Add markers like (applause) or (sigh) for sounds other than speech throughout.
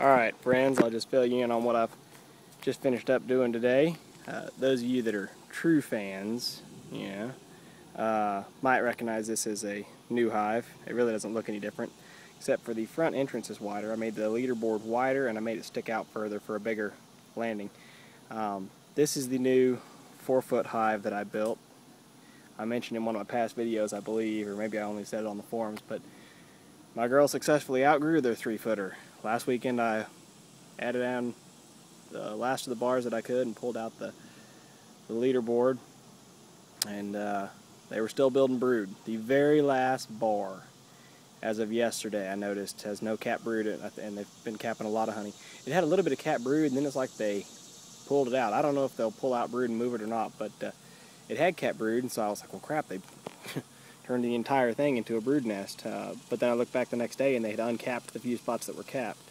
Alright friends, I'll just fill you in on what I've just finished up doing today. Uh, those of you that are true fans, yeah, uh, might recognize this as a new hive. It really doesn't look any different, except for the front entrance is wider. I made the leader board wider and I made it stick out further for a bigger landing. Um, this is the new four foot hive that I built. I mentioned in one of my past videos, I believe, or maybe I only said it on the forums, but my girls successfully outgrew their three footer. Last weekend I added on the last of the bars that I could and pulled out the, the leader board and uh, they were still building brood. The very last bar as of yesterday I noticed has no cap brood and they've been capping a lot of honey. It had a little bit of cap brood and then it's like they pulled it out. I don't know if they'll pull out brood and move it or not but uh, it had cap brood and so I was like well crap they turned the entire thing into a brood nest. Uh, but then I looked back the next day and they had uncapped the few spots that were capped.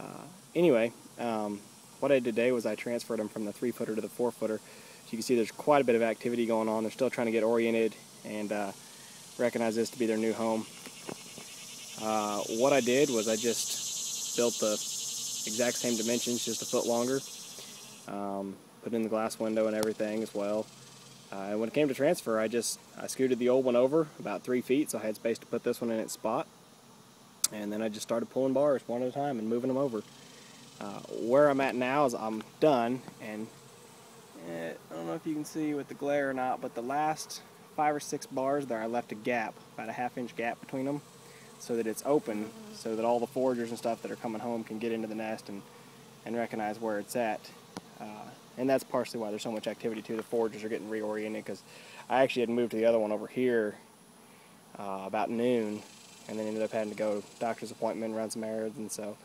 Uh, anyway, um, what I did today was I transferred them from the three footer to the four footer. So you can see there's quite a bit of activity going on. They're still trying to get oriented and uh, recognize this to be their new home. Uh, what I did was I just built the exact same dimensions, just a foot longer. Um, put in the glass window and everything as well. Uh, when it came to transfer, I just I scooted the old one over about three feet, so I had space to put this one in its spot. And then I just started pulling bars one at a time and moving them over. Uh, where I'm at now is I'm done, and eh, I don't know if you can see with the glare or not, but the last five or six bars there, I left a gap, about a half inch gap between them, so that it's open, so that all the foragers and stuff that are coming home can get into the nest and, and recognize where it's at. Uh, and that's partially why there's so much activity too. The foragers are getting reoriented because I actually had moved to the other one over here uh, about noon, and then ended up having to go doctor's appointment, run some errands, and so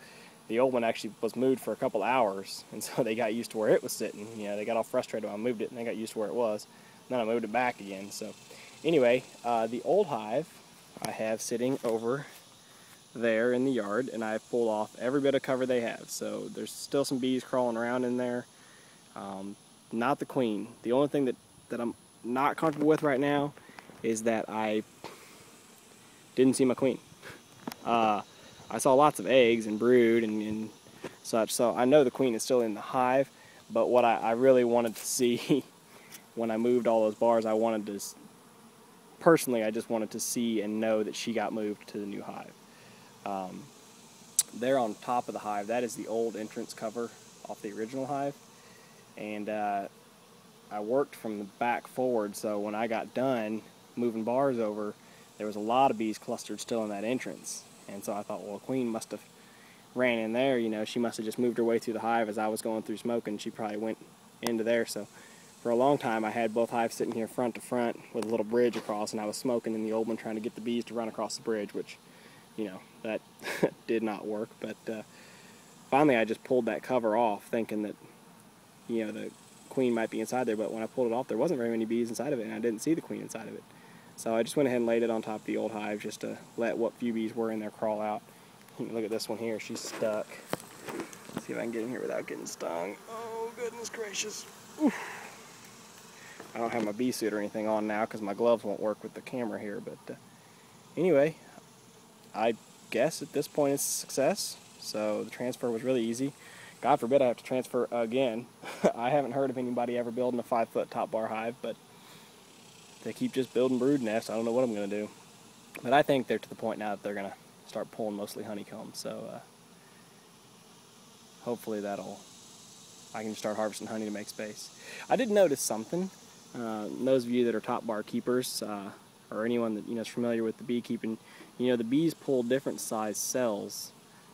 the old one actually was moved for a couple hours, (laughs) and so they got used to where it was sitting. You know, they got all frustrated when I moved it, and they got used to where it was. And then I moved it back again. So anyway, uh, the old hive I have sitting over there in the yard, and I've pulled off every bit of cover they have. So there's still some bees crawling around in there. Um, not the queen. The only thing that, that I'm not comfortable with right now is that I didn't see my queen. Uh, I saw lots of eggs and brood and, and, such, so I know the queen is still in the hive, but what I, I really wanted to see (laughs) when I moved all those bars, I wanted to, personally, I just wanted to see and know that she got moved to the new hive. Um, there on top of the hive, that is the old entrance cover off the original hive and uh, I worked from the back forward so when I got done moving bars over there was a lot of bees clustered still in that entrance. And so I thought well Queen must have ran in there you know she must have just moved her way through the hive as I was going through smoking she probably went into there. So for a long time I had both hives sitting here front to front with a little bridge across and I was smoking in the old one trying to get the bees to run across the bridge which you know that (laughs) did not work. But uh, finally I just pulled that cover off thinking that you know, the queen might be inside there, but when I pulled it off, there wasn't very many bees inside of it, and I didn't see the queen inside of it. So I just went ahead and laid it on top of the old hive just to let what few bees were in there crawl out. (laughs) Look at this one here, she's stuck. Let's see if I can get in here without getting stung. Oh, goodness gracious. Oof. I don't have my bee suit or anything on now because my gloves won't work with the camera here, but uh, anyway, I guess at this point it's a success. So the transfer was really easy. God forbid I have to transfer again. (laughs) I haven't heard of anybody ever building a five foot top bar hive, but they keep just building brood nests. I don't know what I'm going to do. But I think they're to the point now that they're going to start pulling mostly honeycomb. So uh, hopefully that'll, I can start harvesting honey to make space. I did notice something. Uh, those of you that are top bar keepers, uh, or anyone that you know is familiar with the beekeeping, you know the bees pull different size cells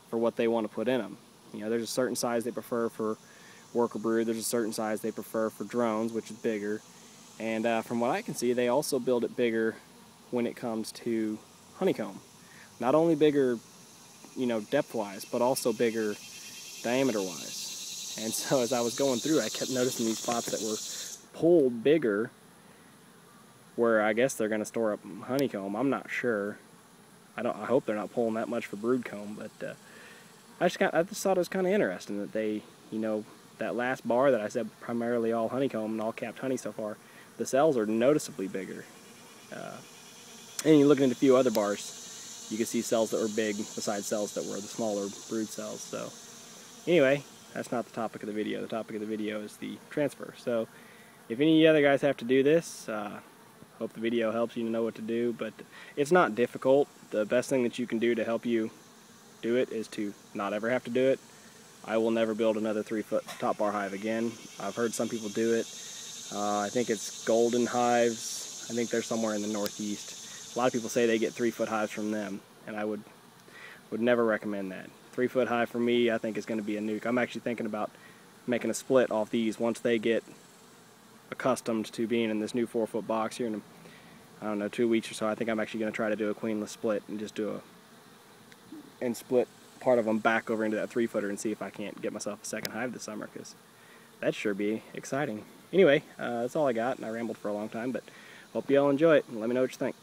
for what they want to put in them. You know, there's a certain size they prefer for worker brood. There's a certain size they prefer for drones, which is bigger. And uh, from what I can see, they also build it bigger when it comes to honeycomb. Not only bigger, you know, depth-wise, but also bigger diameter-wise. And (laughs) so as I was going through, I kept noticing these spots that were pulled bigger where I guess they're going to store up honeycomb. I'm not sure. I don't. I hope they're not pulling that much for brood comb, but uh, I just, got, I just thought it was kind of interesting that they, you know, that last bar that I said primarily all honeycomb and all capped honey so far, the cells are noticeably bigger. Uh, and you look at a few other bars, you can see cells that were big besides cells that were the smaller brood cells. So anyway, that's not the topic of the video. The topic of the video is the transfer. So if any of other guys have to do this, uh, hope the video helps you to know what to do, but it's not difficult. The best thing that you can do to help you do it is to not ever have to do it. I will never build another three foot top bar hive again. I've heard some people do it. Uh, I think it's Golden Hives. I think they're somewhere in the Northeast. A lot of people say they get three foot hives from them, and I would would never recommend that. Three foot hive for me, I think is going to be a nuc. I'm actually thinking about making a split off these once they get accustomed to being in this new four foot box here in I don't know two weeks or so. I think I'm actually going to try to do a queenless split and just do a and split part of them back over into that three footer and see if I can't get myself a second hive this summer because that'd sure be exciting. Anyway, uh, that's all I got and I rambled for a long time but hope you all enjoy it and let me know what you think.